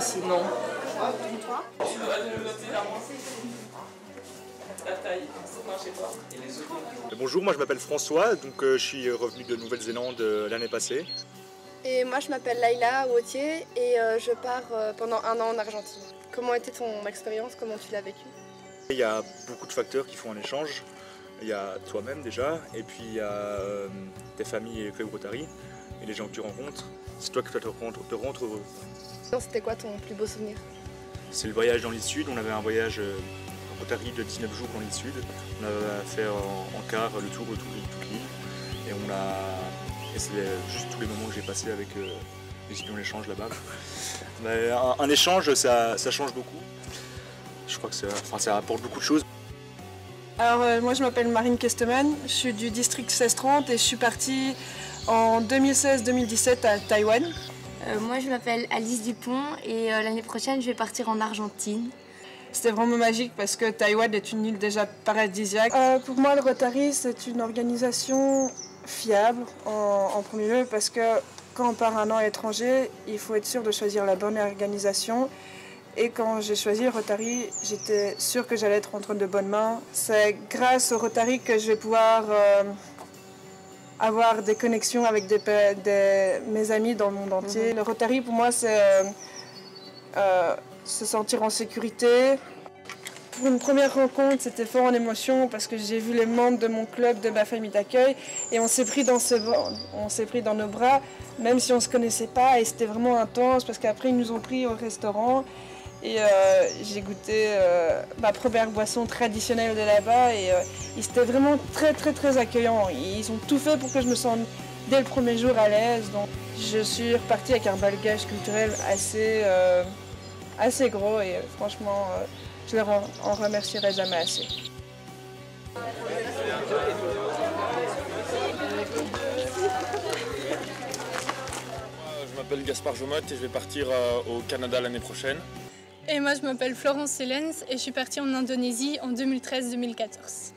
Sinon. Bonjour, moi je m'appelle François, donc euh, je suis revenu de Nouvelle-Zélande euh, l'année passée. Et moi je m'appelle Laila Wautier et euh, je pars pendant un an en Argentine. Comment était ton expérience? Comment tu l'as vécu? Il y a beaucoup de facteurs qui font un échange. Il y a toi-même déjà, et puis il y a euh, tes familles et le club Rotary, et les gens que tu rencontres. C'est toi qui dois te rendre, te rendre heureux. C'était quoi ton plus beau souvenir? C'est le voyage dans l'île Sud. On avait un voyage euh, Rotary de 19 jours dans l'île Sud. On avait fait en, en car le tour de toute l'île. Et on a. Et c'est juste tous les moments que j'ai passés avec euh, les étudiants d'échange là-bas. Un, un échange, ça, ça change beaucoup. Je crois que ça, enfin, ça apporte beaucoup de choses. Alors euh, moi je m'appelle Marine Kesteman, je suis du district 1630 et je suis partie en 2016-2017 à Taïwan. Euh, moi, je m'appelle Alice Dupont et euh, l'année prochaine, je vais partir en Argentine. C'était vraiment magique parce que Taïwan est une île déjà paradisiaque. Pour moi, le Rotary, c'est une organisation fiable en, en premier lieu parce que quand on part un an à l'étranger, il faut être sûr de choisir la bonne organisation. Et quand j'ai choisi Rotary, j'étais sûre que j'allais être entre de bonnes mains. C'est grâce au Rotary que je vais pouvoir euh, avoir des connexions avec des, pe- des- mes amis dans le monde entier. Le Rotary, pour moi, c'est euh, euh, se sentir en sécurité. Pour une première rencontre, c'était fort en émotion parce que j'ai vu les membres de mon club, de ma famille d'accueil, et on s'est pris dans ses on s'est pris dans nos bras, même si on se connaissait pas, et c'était vraiment intense parce qu'après ils nous ont pris au restaurant. Et euh, j'ai goûté euh, ma première boisson traditionnelle de là-bas et euh, ils étaient vraiment très très très accueillants. Ils ont tout fait pour que je me sente dès le premier jour à l'aise. Donc je suis repartie avec un bagage culturel assez, euh, assez gros et euh, franchement euh, je leur en, en remercierai jamais assez. Je m'appelle Gaspard Jomotte et je vais partir euh, au Canada l'année prochaine. Et moi, je m'appelle Florence Hélens et je suis partie en Indonésie en 2013-2014.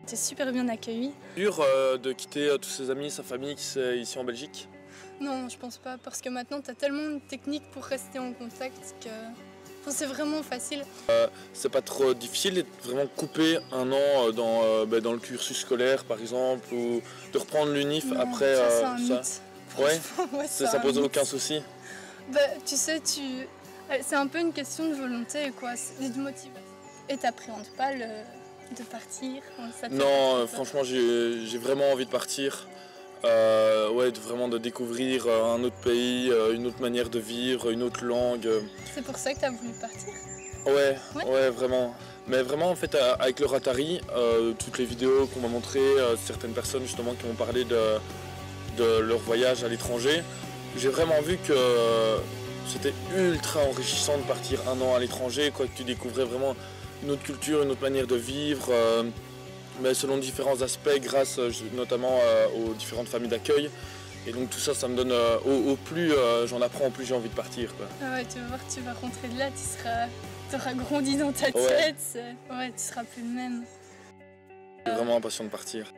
J'étais super bien accueillie. Dur euh, de quitter euh, tous ses amis, sa famille ici en Belgique. Non, je pense pas, parce que maintenant, tu as tellement de techniques pour rester en contact que c'est vraiment facile. C'est pas trop difficile d'être vraiment coupé un an euh, dans, euh, bah, dans le cursus scolaire par exemple ou de reprendre l'UNIF Non, après ça, euh, ça. Ouais, Ouais, ça, pose mythe. aucun souci. Bah, tu sais, tu... euh, c'est un peu une question de volonté, quoi, et de motivation. Et t'appréhendes pas le... de partir ça fait Non, euh, franchement j'ai vraiment envie de partir. Euh, ouais, de vraiment de découvrir un autre pays, une autre manière de vivre, une autre langue. C'est pour ça que t'as voulu partir Ouais, Ouais. ouais, vraiment. Mais vraiment, en fait, avec le Ratari, euh, toutes les vidéos qu'on m'a montrées, euh, certaines personnes justement qui m'ont parlé de, de leur voyage à l'étranger, j'ai vraiment vu que c'était ultra enrichissant de partir un an à l'étranger, quoi, que tu découvrais vraiment une autre culture, une autre manière de vivre, euh, mais selon différents aspects, grâce euh, notamment euh, aux différentes familles d'accueil. Et donc tout ça, ça me donne, euh, au, au plus j'en apprends, au plus j'ai envie de partir. Quoi. Ah ouais, tu vas voir, tu vas rentrer de là, tu seras, auras grandi dans ta tête. Ouais, tu seras plus le même. Je suis vraiment impatient de partir.